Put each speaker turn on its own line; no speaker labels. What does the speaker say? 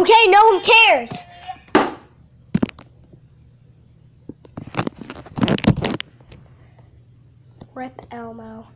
Okay, no one cares. Rip Elmo.